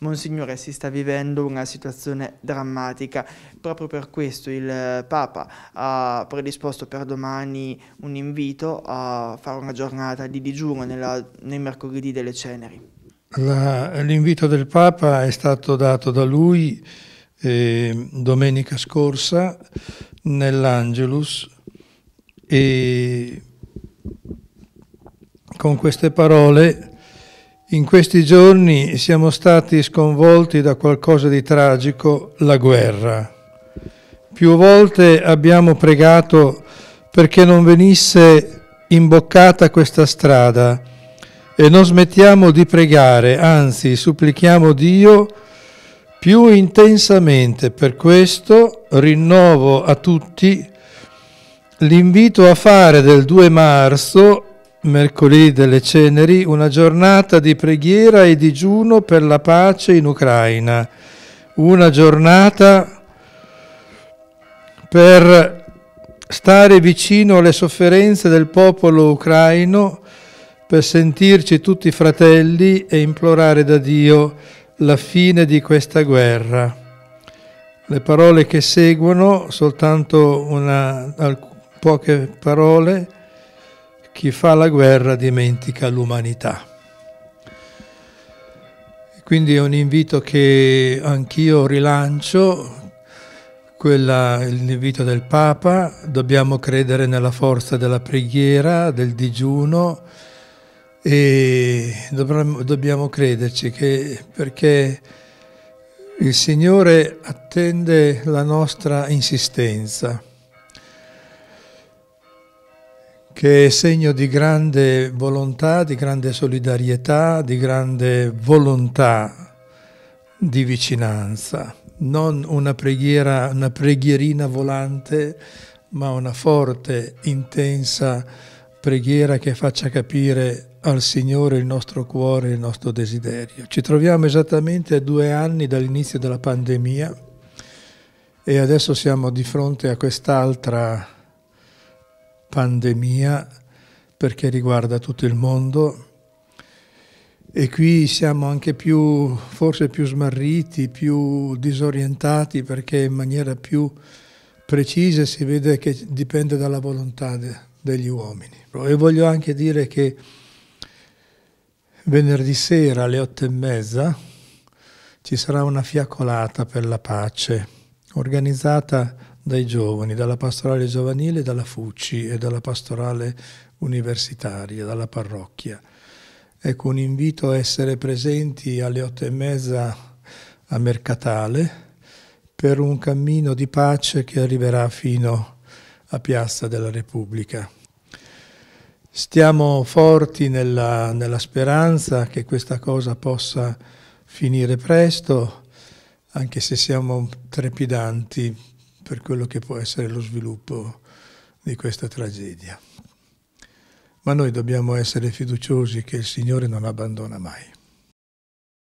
Monsignore, si sta vivendo una situazione drammatica. Proprio per questo il Papa ha predisposto per domani un invito a fare una giornata di digiuno nella, nei mercoledì delle ceneri. L'invito del Papa è stato dato da lui eh, domenica scorsa nell'Angelus e con queste parole in questi giorni siamo stati sconvolti da qualcosa di tragico, la guerra. Più volte abbiamo pregato perché non venisse imboccata questa strada e non smettiamo di pregare, anzi supplichiamo Dio più intensamente. Per questo rinnovo a tutti l'invito a fare del 2 marzo mercoledì delle ceneri, una giornata di preghiera e digiuno per la pace in Ucraina, una giornata per stare vicino alle sofferenze del popolo ucraino, per sentirci tutti fratelli e implorare da Dio la fine di questa guerra. Le parole che seguono, soltanto una, poche parole, chi fa la guerra dimentica l'umanità. Quindi è un invito che anch'io rilancio, quella, l'invito del Papa, dobbiamo credere nella forza della preghiera, del digiuno e dovremmo, dobbiamo crederci che, perché il Signore attende la nostra insistenza. Che è segno di grande volontà, di grande solidarietà, di grande volontà di vicinanza, non una preghiera, una preghierina volante, ma una forte, intensa preghiera che faccia capire al Signore il nostro cuore, il nostro desiderio. Ci troviamo esattamente a due anni dall'inizio della pandemia e adesso siamo di fronte a quest'altra pandemia perché riguarda tutto il mondo e qui siamo anche più, forse più smarriti, più disorientati perché in maniera più precisa si vede che dipende dalla volontà de, degli uomini. E voglio anche dire che venerdì sera alle otto e mezza ci sarà una fiaccolata per la pace organizzata dai giovani, dalla pastorale giovanile, dalla Fucci e dalla pastorale universitaria, dalla parrocchia. Ecco un invito a essere presenti alle otto e mezza a Mercatale per un cammino di pace che arriverà fino a Piazza della Repubblica. Stiamo forti nella, nella speranza che questa cosa possa finire presto, anche se siamo trepidanti per quello che può essere lo sviluppo di questa tragedia. Ma noi dobbiamo essere fiduciosi che il Signore non abbandona mai.